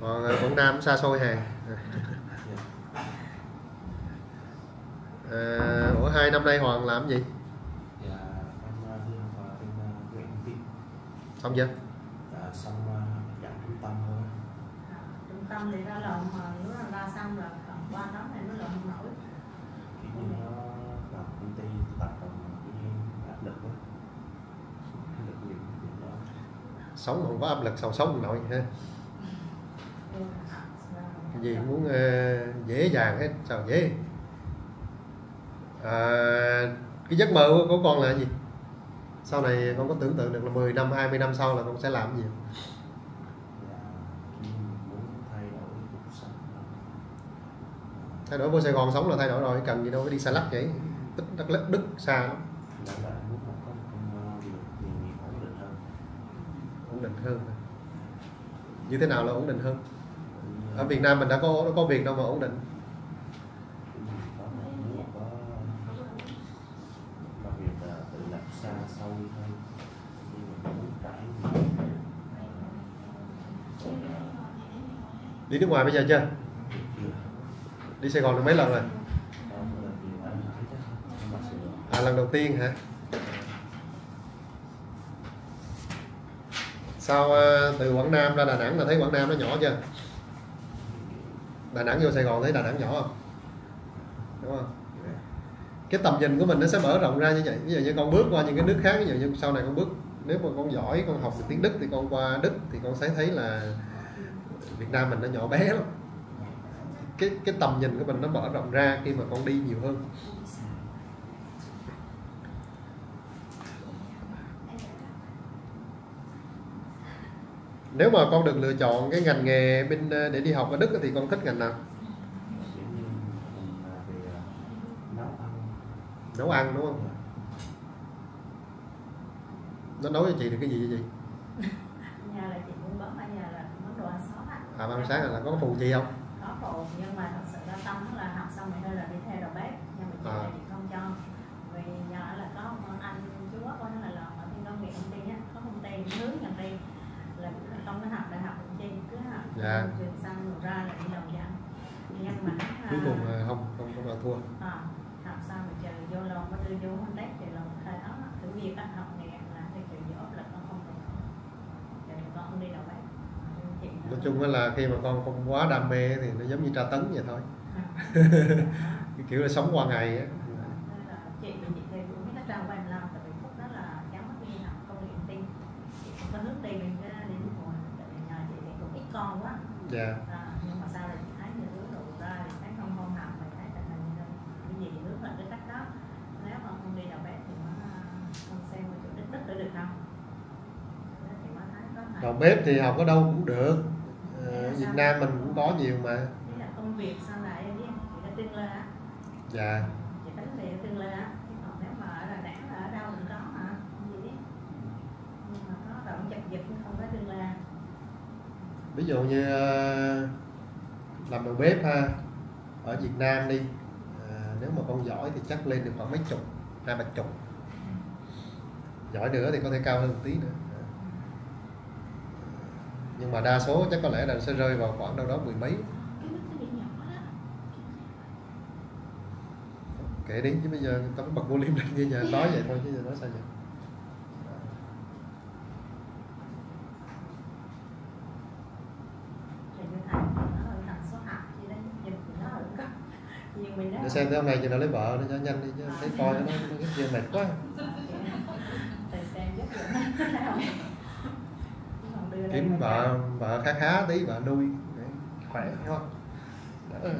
còn Quảng Nam xa xôi hè à, ủa hai năm nay Hoàng làm gì? Dạ em đi học ở bên ờ, huyện Vĩnh xong chưa? Dạ xong giảm trung tâm thôi. Trung tâm thì ra lộn mà nếu là ra xong rồi còn qua đó này nó lộn không nổi. Kiểu như nó làm công ty tập rồi mà như áp lực quá áp lực nhiều nhiều đó. Sống không có áp lực sao sống nổi ha cái gì muốn uh, dễ dàng hết sao dễ? À, cái giấc mơ của của con là gì? Sau này con có tưởng tượng được là 10 năm 20 năm sau là con sẽ làm gì? Thay đổi vô Sài Gòn sống là thay đổi rồi cần gì đâu phải đi xa lắc vậy. Tích đất lắc đức xa lắm. Ổn định hơn. Như thế nào là ổn định hơn? Ở Việt Nam mình đã có đã có việc đâu mà ổn định. Đi nước ngoài bây giờ chưa? Đi Sài Gòn được mấy lần rồi? À lần đầu tiên hả? Sao ờ, từ Quảng Nam ra Đà Nẵng là thấy Quảng Nam nó nhỏ chưa? Đà Nẵng vô Sài Gòn thấy Đà Nẵng nhỏ không? Đúng không? Cái tầm nhìn của mình nó sẽ mở rộng ra như vậy. Ví dụ như con bước qua những cái nước khác, ví dụ như sau này con bước, nếu mà con giỏi, con học được tiếng Đức thì con qua Đức thì con sẽ thấy là Việt Nam mình nó nhỏ bé lắm. Cái cái tầm nhìn của mình nó mở rộng ra khi mà con đi nhiều hơn. Nếu mà con được lựa chọn cái ngành nghề bên ờ, để đi học ở Đức thì con thích ngành nào? Nấu ăn nấu ăn đúng không? Nó nấu cho chị được cái gì vậy chị? Nhà là chị muốn bấm ở nhà là món đồ ăn sáng à ban sáng là có phụ chị không có phụ nhưng mà thật sự ra tâm là học xong rồi hơi là đi theo đầu bếp nhưng mà chị À. là chị không cho vì nhờ là có một anh chú quốc có nói là làm ở thiên công nghệ công ty á có công ty hướng công ty là không có học đại học công ty cứ học Dạ. xong rồi ra là đi làm dân nhưng mà cuối cùng ờ, không không không là thua. À, học xong rồi chờ vô lòng mới đưa vô công tác thì lòng khai đó thử việc á học nghề là thì chịu vô áp lực nó không được. Thì con không đi bếp. Chị nói chung là khi mà con không quá đam mê thì nó giống như tra tấn vậy thôi. Cái kiểu là sống qua ngày á. Là chị chị thì cũng biết cái trang của em làm tại vì phút đó là cháu mất đi học công nghệ tin. Chị có hướng tiền mình ra đi nước ngoài tại vì nhà chị thì cũng ít con quá. Dạ. À, nhưng mà sau này chị thấy nhiều đứa đủ ra thì thấy không không học thì thấy tình hình như cái gì hướng là cái cách đó. Nếu mà không đi đầu bếp thì nó không xem mà chỗ đất đất để được không đầu bếp thì học ở đâu cũng được. Ờ, Việt Nam mình cũng có nhiều mà. Công việc sau này em đã tương lai á. Dạ chị tính về tương lai á chứ còn nếu mà ở Đà Nẵng là ở đâu cũng có mà không gì biết nhưng mà có động chập giật cũng không có tương lai ví dụ như ờ, làm đầu bếp ha, ở Việt Nam đi ờ, nếu mà con giỏi thì chắc lên được khoảng mấy chục, hai ba chục. Giỏi nữa thì có thể cao hơn một tí nữa. Nhưng mà đa số chắc có lẽ là sẽ rơi vào khoảng đâu đó mười mấy. Kể kệ đi, chứ bây giờ tao bật volume lên như giờ nói vậy thôi, chứ giờ nói sao vậy thì như thầy nó ở thành số học gì đấy dịch thì nó ở cấp xem tới hôm nay giờ nó lấy vợ nó cho nhanh đi chứ thấy coi nó nó cái kia mệt quá. Thầy xem giúp được. Kiếm vợ vợ khá khá tí vợ nuôi để khỏe không? Đỡ,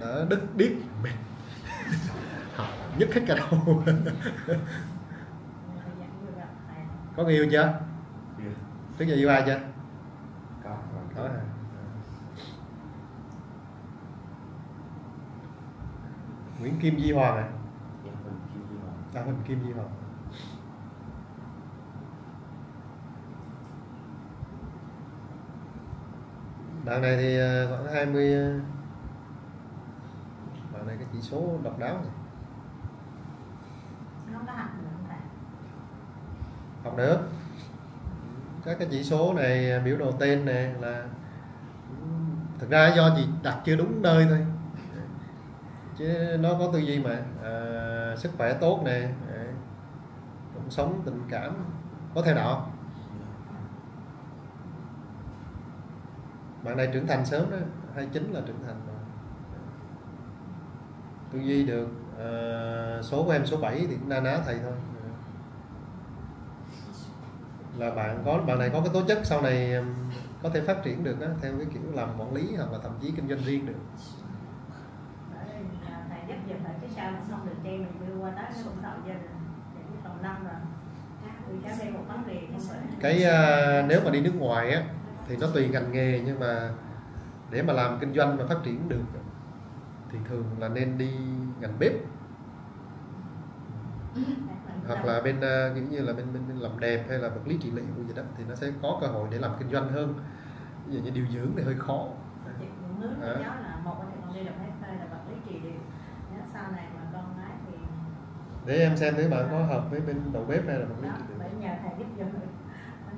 đỡ đứt điếc mệt. Học nhức hết cả đầu. Có người yêu chưa? Chưa. Trước giờ yêu ai chưa có có à Nguyễn Kim Di Hoàng à? Dạ gì à Huỳnh Kim Di Hoàng. Đoạn này thì ờ, khoảng 20 ờ, Đoạn này cái chỉ số độc đáo này. nó có học được không Học được. Các cái chỉ số này biểu đồ tên này là thực ra do chị đặt chưa đúng nơi thôi chứ nó có tư duy mà. À, sức khỏe tốt nè. À, cuộc sống tình cảm. Có theo đạo bạn này trưởng thành sớm đó. 29 là trưởng thành rồi. Tư duy được. À, số của em số 7 thì cũng na ná thầy thôi. Là bạn có bạn này có cái tố chất sau này có thể phát triển được đó, theo cái kiểu làm quản lý hoặc là thậm chí kinh doanh riêng được Bởi vì, à, thầy giúp giùm thầy cái sao xong được chơi mình đưa qua tới nó cũng tạo gia đình để biết còn năm rồi thì cháu đây một vấn đề không phải cái à, nếu mà đi nước ngoài á thì nó tùy ngành nghề nhưng mà để mà làm kinh doanh và phát triển được thì thường là nên đi ngành bếp. Hoặc là bên uh, kiểu như là bên, bên bên làm đẹp hay là vật lý trị liệu gì đó thì nó sẽ có cơ hội để làm kinh doanh hơn. Ví dụ như điều dưỡng thì hơi khó. À. cho cháu là một thì con đi làm hết là vật lý trị liệu nếu sau này mà con nói thì để em xem thấy bạn có hợp với bên đầu bếp hay là lý đó trị liệu phải nhờ thầy giúp giùm.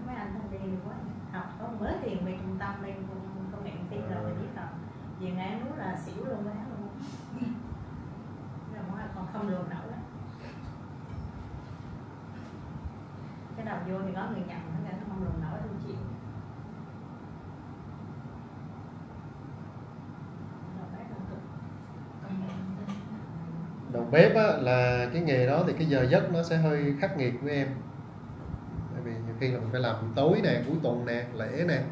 Mấy anh thanh đi quá học có mới tiền về trung tâm lên công công nghệ tin rồi thì biết rồi. Về em nói là xỉu luôn đó luôn là mỗi còn không lường nổi đó. cái đầu vô thì có người nhận nó không lường nổi không chịu Đầu bếp không cực. đầu bếp á, là cái nghề đó thì cái giờ giấc nó sẽ hơi khắc nghiệt với em. Bởi vì nhiều khi là mình phải làm tối nè cuối tuần nè lễ nè.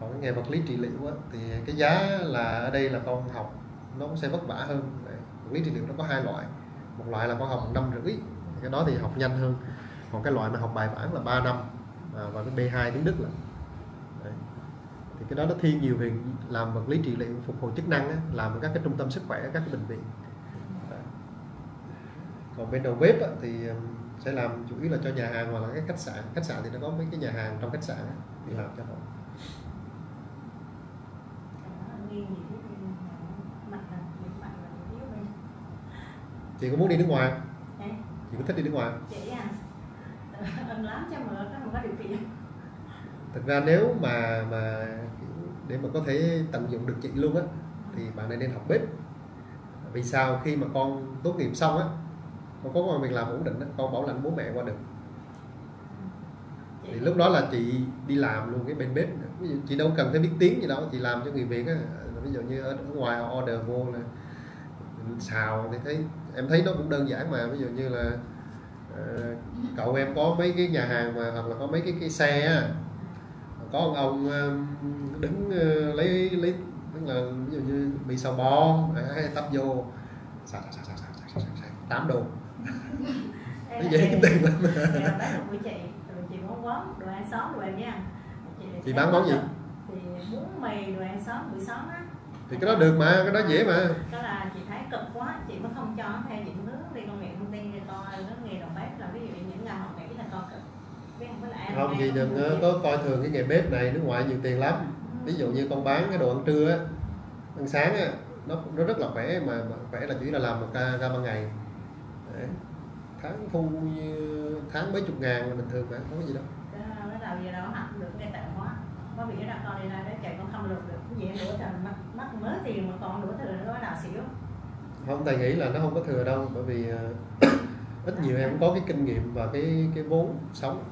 Còn cái nghề vật lý trị liệu á, thì cái giá là ở đây là con học nó cũng sẽ vất vả hơn. Vật lý trị liệu nó có hai loại một loại là con học một năm rưỡi cái đó thì học nhanh hơn. Còn cái loại mà học bài bản là 3 năm à, và cái B2 tiếng Đức là. Đấy. thì cái đó nó thiên nhiều về làm vật lý trị liệu phục hồi chức năng á, làm ở các cái trung tâm sức khỏe các cái bệnh viện còn bên đầu bếp thì sẽ làm chủ yếu là cho nhà hàng hoặc là các khách sạn. Khách sạn thì nó có mấy cái nhà hàng trong khách sạn á, thì làm cho họ. Chị có muốn đi nước ngoài chị có thích đi nước ngoài chị à ân lắm cho mà nó không có điều kiện. Thực ra nếu mà mà để mà có thể tận dụng được chị luôn á thì bạn này nên học bếp. Vì sao khi mà con tốt nghiệp xong á con có công việc làm ổn định đó, con bảo lãnh bố mẹ qua được thì dạ. lúc đó là chị đi làm luôn cái bên bếp ví dụ chị đâu cần phải biết tiếng gì đâu chị làm cho người việt á. Ví dụ như ở ngoài order vô là xào thì thấy em thấy nó cũng đơn giản mà. Ví dụ như là uh, cậu em có mấy cái nhà hàng mà hoặc là có mấy cái cái xe á. Có ông ông uh, đứng uh, lấy lấy tức là ví dụ như mì xào bò tấp vô xào xào xào xào xào xào tám đồ nó dễ kiếm tiền. lắm. Bán được của chị. Rồi chị muốn quán đồ ăn xóm đồ ăn nha. Chị, Chị bán món gì? thì bún mì đồ ăn xóm buổi sáng á. Thì cái đó được mà cái đó dễ mà. Đó là chị thấy cực quá. Chị mới không cho theo chị hướng đi công nghệ thông tin thì coi. Nó nghề đầu bếp là ví dụ những ngày họ nghĩ là con cực. Không phải là ăn không ăn chị đừng ờ, có coi thường cái nghề bếp này nước ngoài nhiều tiền lắm. Ví dụ như con bán cái đồ ăn trưa á ăn sáng á nó nó rất là khỏe mà, mà khỏe là chỉ là làm một ca ca ban ngày Đấy. tháng thu như tháng mấy chục ngàn là bình thường mà không có gì đâu. Cái đầu giờ đâu học được cái tệ hóa. Có bị ra con đi ra đấy chạy con không được được. Cái gì đũa trời mất mất mới tiền mà còn đũa thừa nó nào xỉu. Không thầy nghĩ là nó không có thừa đâu bởi vì ờ, ít nhiều em có cái kinh nghiệm và cái cái vốn sống.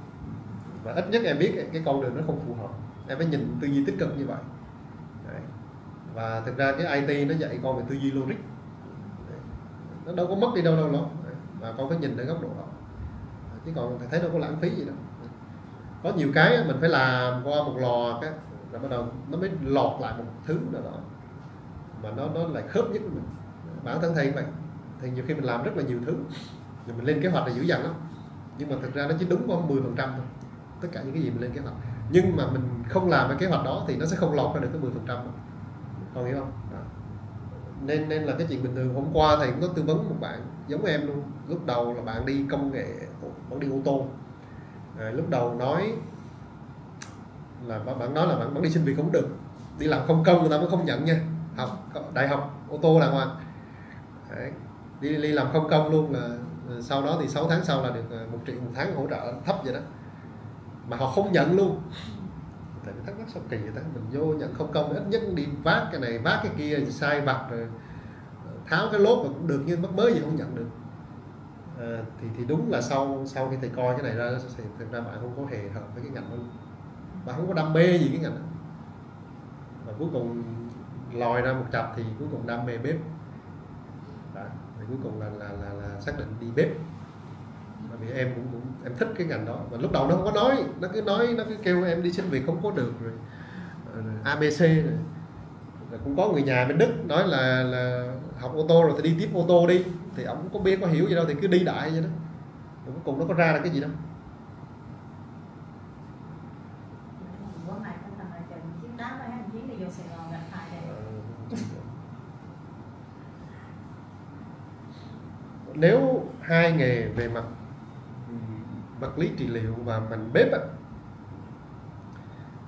Và ít nhất em biết cái- con đường nó không phù hợp. Em phải nhìn tư duy tích cực như vậy. Đấy. và thực ra cái IT nó dạy con về tư duy logic. Đấy. nó đâu có mất đi đâu đâu Đấy và con phải nhìn ở góc độ đó. Chứ còn thầy thấy đâu có lãng phí gì đâu. Có nhiều cái mình phải làm qua một lò cái rồi bắt đầu nó mới lọt lại một thứ nào đó. Mà nó nó lại khớp nhất với mình. Bản thân thầy vậy. Thì nhiều khi mình làm rất là nhiều thứ. Rồi mình lên kế hoạch là dữ dằn lắm. Nhưng mà thực ra nó chỉ đúng có 10 phần trăm thôi. Tất cả những cái gì mình lên kế hoạch. Nhưng mà mình không làm cái kế hoạch đó thì nó sẽ không lọt ra được cái 10 phần trăm con hiểu không? Đó. nên nên là cái chuyện bình thường. Hôm qua thầy cũng có tư vấn một bạn giống em luôn lúc đầu là bạn đi công nghệ bạn đi ô tô. À, lúc đầu nói là bạn nói là bạn, bạn đi xin việc không được. Đi làm không công người ta mới không nhận nha. Học đại học ô tô đàng hoàng Đấy. đi đi làm không công luôn là sau đó thì 6 tháng sau là được à, một triệu một tháng hỗ trợ thấp vậy đó. Mà họ không nhận luôn. Tại vì thắc mắc sao kỳ vậy ta? Mình vô nhận không công ít nhất đi vác cái này vác cái kia sai vặt rồi à, tháo cái lốp mà cũng được nhưng mất mới gì không nhận được à, thì thì đúng là sau sau khi thầy coi cái này ra thì thực ra bạn không có hề hợp với cái ngành đó luôn. bạn không có đam mê gì cái ngành đó. Và cuối cùng lòi ra một chập thì cuối cùng đam mê bếp. Đó. Thì cuối cùng là là là, là xác định đi bếp. Bởi vì em cũng, cũng em thích cái ngành đó. Và lúc đầu nó không có nói nó cứ nói nó cứ kêu em đi xin việc không có được rồi, ờ, rồi abc rồi. Rồi cũng có người nhà bên đức nói là là học ô tô rồi thì đi tiếp ô tô đi. Thì ông cũng có biết có hiểu gì đâu thì cứ đi đại vậy đó. Rồi cuối cùng nó có ra là cái gì đâu. Nếu hai nghề về mặt vật lý trị liệu và ngành bếp á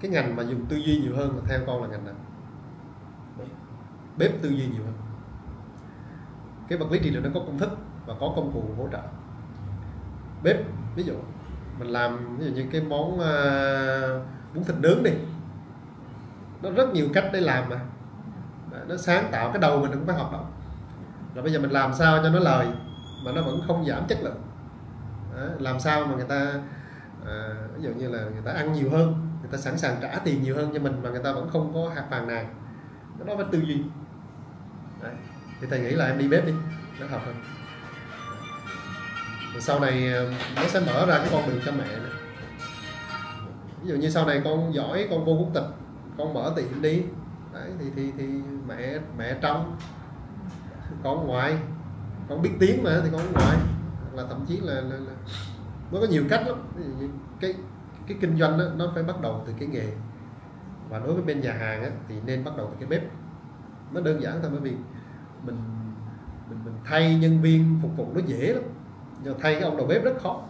cái ngành mà dùng tư duy nhiều hơn theo con là ngành nào? Bếp tư duy nhiều hơn cái vật lý trị liệu nó có công thức và có công cụ hỗ trợ. Bếp ví dụ mình làm ví dụ như cái món à, bún thịt nướng đi. Nó rất nhiều cách để làm mà. Nó sáng tạo cái đầu mình cũng phải hoạt động. Rồi bây giờ mình làm sao cho nó lời mà nó vẫn không giảm chất lượng. Đó, làm sao mà người ta à, ví dụ như là người ta ăn nhiều hơn người ta sẵn sàng trả tiền nhiều hơn cho mình mà người ta vẫn không có hạt phàn nàn nó phải tư duy. Đấy thì thầy nghĩ là em đi bếp đi nó hợp hơn rồi sau này ờ, nó sẽ mở ra cái con đường cho mẹ nữa ví dụ như sau này con giỏi con vô quốc tịch con mở tiệm đi. Đấy thì thì thì mẹ mẹ trong con ngoài con biết tiếng mà thì con ngoài. Là thậm chí là, là, là nó có nhiều cách lắm. Cái cái kinh doanh đó, nó phải bắt đầu từ cái nghề. Và đối với bên nhà hàng á, thì nên bắt đầu từ cái bếp. Nó đơn giản thôi bởi vì mình mình mình thay nhân viên phục vụ nó dễ lắm. Nhưng thay cái ông đầu bếp rất khó.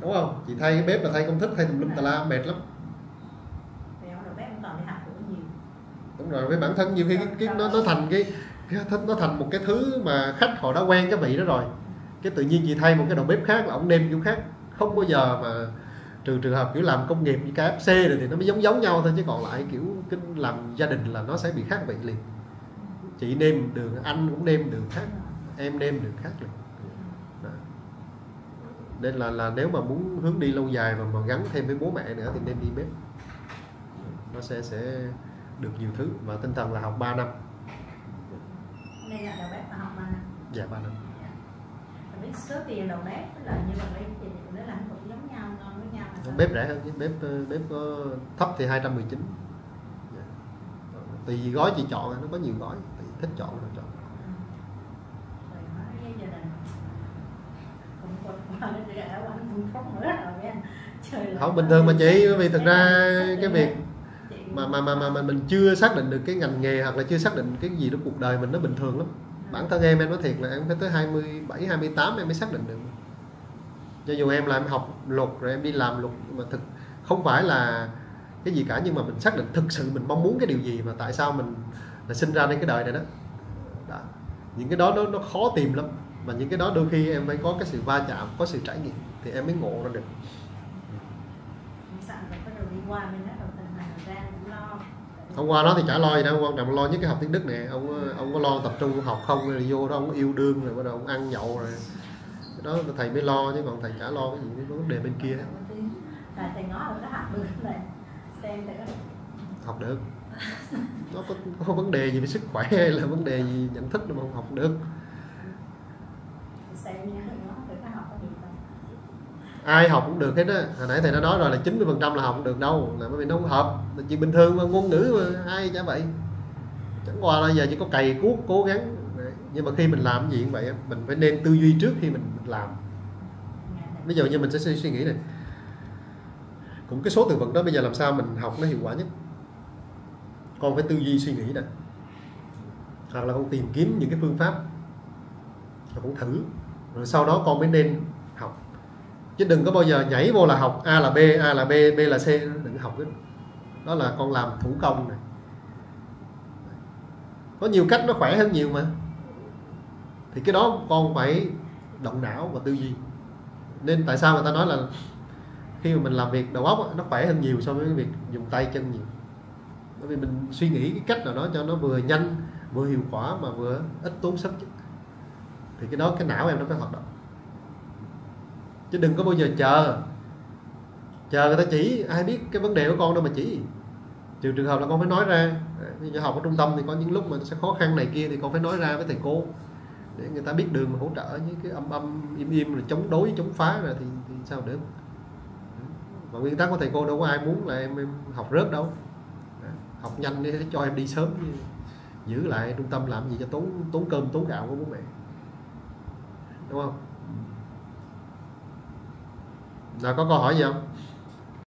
Đúng không? Chị thay cái bếp là thay công thức thay tùm lum tà la mệt lắm. Đúng rồi với bản thân nhiều khi cái, cái nó nó thành cái, cái nó thành một cái thứ mà khách họ đã quen cái vị đó rồi. Cái tự nhiên chị thay một cái đầu bếp khác là ông nêm kiểu khác. Không bao giờ mà trừ trường hợp kiểu làm công nghiệp như KFC rồi thì nó mới giống giống nhau thôi chứ còn lại kiểu làm gia đình là nó sẽ bị khác vị liền chị nêm đường anh cũng nêm đường khác em nêm đường khác Đó. nên là là nếu mà muốn hướng đi lâu dài và mà gắn thêm với bố mẹ nữa thì nên đi bếp. Nó sẽ sẽ được nhiều thứ và tinh thần là học 3 năm. Nên là đầu bếp phải học mà dạ 3 năm. Rồi biết số tiền đầu bếp với lại như là mấy chị nó làm cũng giống nhau ngon với nhau mà bếp rẻ hơn chứ bếp ờ, bếp có thấp thì 219 Dạ. tùy gói chị chọn nó có nhiều gói thích chọn nào chọn. Không bình thường mà chị bởi vì thực ra cái việc mà mà mà mà, mà mình chưa xác định được cái ngành nghề hoặc là chưa xác định cái gì đó cuộc đời mình nó bình thường lắm. Bản thân em em nói thiệt là em phải tới 27 28 em mới xác định được. Cho dù em là em học luật rồi em đi làm luật nhưng mà thực không phải là cái gì cả nhưng mà mình xác định thực sự mình mong muốn cái điều gì và tại sao mình là sinh ra trên cái đời này đó, đó. những cái đó nó, nó khó tìm lắm. Và những cái đó đôi khi em phải có cái sự va chạm có sự trải nghiệm thì em mới ngộ ra được. Hôm qua nó thì chả lo gì đâu quan trọng lo nhất cái học tiếng đức nè. Ông ông có lo tập trung học không rồi vô đó ông có yêu đương rồi bắt đầu ông ăn nhậu rồi. Cái đó thầy mới lo chứ còn thầy chả lo cái gì cái vấn đề bên kia. Thầy nói là học được này. Xem thầy có học được nó có, có vấn đề gì về sức khỏe hay là vấn đề gì nhận thức mà không học được ai học cũng được hết á. Hồi nãy thầy đã nói rồi là 90 phần trăm là học không được đâu là bởi vì nó không hợp. Là chuyện bình thường mà ngôn ngữ mà ai chả vậy. Chẳng qua là giờ chỉ có cày cuốc cố gắng. Đấy. nhưng mà khi mình làm gì cũng vậy mình phải nên tư duy trước khi mình làm. Ví dụ như mình sẽ suy, suy nghĩ này. Cũng cái số từ vựng đó bây giờ làm sao mình học nó hiệu quả nhất con phải tư duy, suy nghĩ này hoặc là con tìm kiếm những cái phương pháp rồi con thử, rồi sau đó con mới nên học. Chứ đừng có bao giờ nhảy vô là học A là B, A là B B là C, đừng học cái đó. Là con làm thủ công này. Có nhiều cách nó khỏe hơn nhiều mà. Thì cái đó con phải động não và tư duy. Nên tại sao người ta nói là khi mà mình làm việc đầu óc nó khỏe hơn nhiều so với việc dùng tay chân nhiều? Bởi vì mình suy nghĩ cái cách nào đó cho nó vừa nhanh vừa hiệu quả mà vừa ít tốn sức chứ. Thì cái đó cái não em nó phải hoạt động. Chứ đừng có bao giờ chờ. Chờ người ta chỉ ai biết cái vấn đề của con đâu mà chỉ. Trừ trường hợp là con phải nói ra. Như học ở trung tâm thì có những lúc mà nó sẽ khó khăn này kia thì con phải nói ra với thầy cô. Để người ta biết đường mà hỗ trợ những cái âm âm im im rồi chống đối chống phá rồi thì, thì sao được. Và nguyên tắc của thầy cô đâu có ai muốn là em, em học rớt đâu học nhanh để cho em đi sớm giữ lại trung tâm làm gì cho tốn tốn cơm, tốn gạo của bố mẹ. Đúng không? Nào, có câu hỏi gì không?